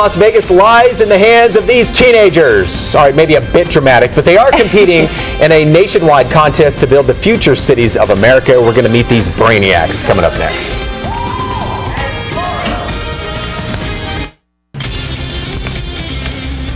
Las Vegas lies in the hands of these teenagers. All right, maybe a bit dramatic, but they are competing in a nationwide contest to build the future cities of America. We're going to meet these brainiacs coming up next.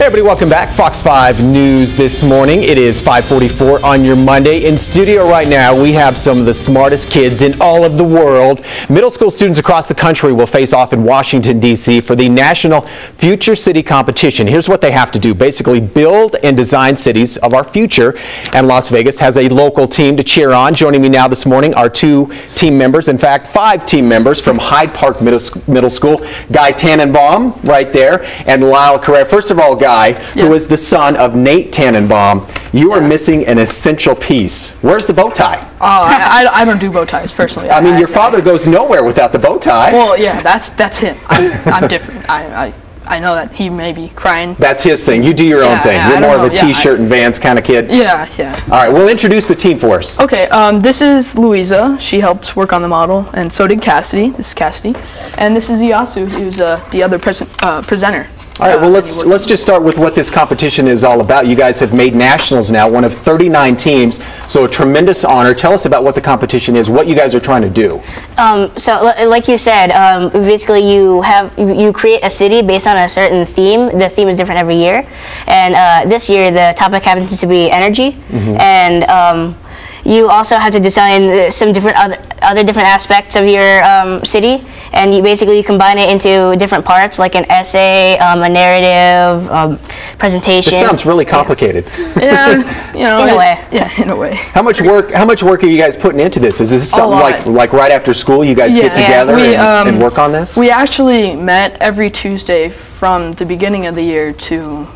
Hey everybody, welcome back. Fox 5 News this morning. It is 544 on your Monday. In studio right now, we have some of the smartest kids in all of the world. Middle school students across the country will face off in Washington, D.C. for the National Future City Competition. Here's what they have to do. Basically, build and design cities of our future. And Las Vegas has a local team to cheer on. Joining me now this morning are two team members, in fact, five team members from Hyde Park Middle, Middle School. Guy Tannenbaum right there and Lyle Carerra. First of all, guy Yeah. who is the son of Nate Tannenbaum. You are missing an essential piece. Where's the bow tie? Oh, I, I, I don't do bow ties personally. I mean, your father goes nowhere without the bow tie. Well, yeah, that's that's him. I'm, I'm different. I, I I know that he may be crying. That's his thing. You do your own thing. yeah, You're I more of a. Yeah, I- and Vans kind of kid. Yeah, yeah. All right, we'll introduce the team for us. Okay, um, this is Louisa. She helped work on the model, and so did Cassidy. This is Cassidy, and this is Eyasu, who's uh, the other presen- uh, presenter. All right, well, let's let's just start with what this competition is all about. You guys have made nationals now, one of 39 teams, so a tremendous honor. Tell us about what the competition is, what you guys are trying to do. Um, so, like you said, um, basically you have you create a city based on a certain theme. The theme is different every year, and uh, this year the topic happens to be energy, and um, you also have to design uh, some different other other different aspects of your um, city, and you basically you combine it into different parts, like an essay, um, a narrative, um, presentation. This sounds really complicated. Yeah, you know. In a way. Yeah, in a way. How much work? How much work are you guys putting into this? Is this something like like right after school you guys Yeah. get Yeah, together we, and, um, and work on this? We actually met every Tuesday from the beginning of the year to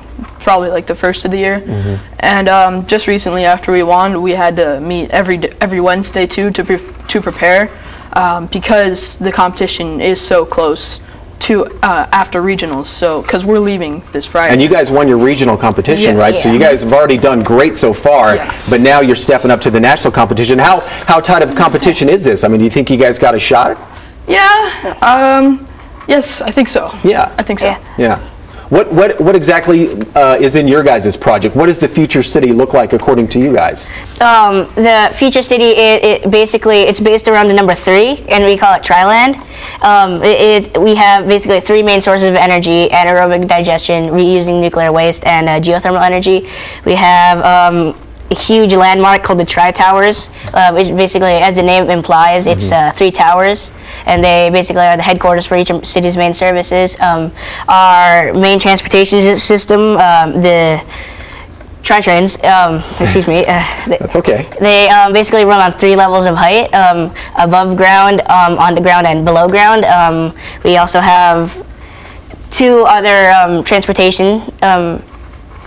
probably like the first of the year, Mm-hmm. and um, just recently after we won, we had to meet every every Wednesday too to pre- to prepare um, because the competition is so close to uh, after regionals. So because we're leaving this Friday. and you guys won your regional competition, Yes. right? So you guys have already done great so far, Yeah. but now you're stepping up to the national competition. How how tight of competition is this? I mean, do you think you guys got a shot? Yeah. Um. Yes, I think so. Yeah. I think so. Yeah. Yeah. What, what, what exactly uh, is in your guys' project? What does the future city look like according to you guys? Um, the future city, it, it basically it's based around the number three, and we call it Triland. Um, it, it we have basically three main sources of energy: anaerobic digestion, reusing nuclear waste, and uh, geothermal energy. We have um, a huge landmark called the Tri Towers, uh, which basically, as the name implies, it's uh, three towers, and they basically are the headquarters for each city's main services. Um, our main transportation system, um, the Tri-trains, um, excuse me, uh, they- That's okay. they um, basically run on three levels of height um, above ground, um, on the ground, and below ground. Um, we also have two other um, transportation um,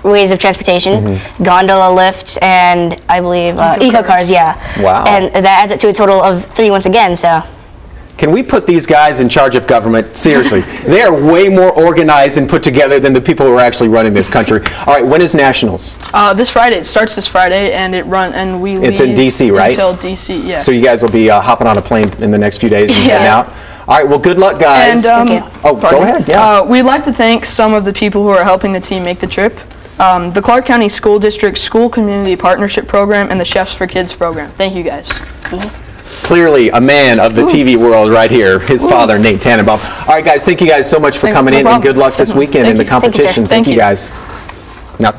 ways of transportation gondola lifts and I believe uh, Eco eco cars. cars, yeah. Wow. And that adds up to a total of three once again, so. Can we put these guys in charge of government? Seriously, they are way more organized and put together than the people who are actually running this country. All right, when is nationals? Uh, this Friday. It starts this Friday, and it run and we. It's in DC, right? Until DC, yeah. So you guys will be uh, hopping on a plane in the next few days and heading Yeah. out. All right, well, good luck, guys. And um, Thank you. Oh, go ahead, yeah. Uh, we'd like to thank some of the people who are helping the team make the trip. Um, the Clark County School District School Community Partnership Program and the Chefs for Kids program. Thank you guys. Clearly a man of the TV world right here, his father, Nate Tannenbaum. All right, guys, thank you guys so much for Thank- coming no in, and good luck this weekend in Thank the you. Thank you, competition. Thank you you. guys. Now,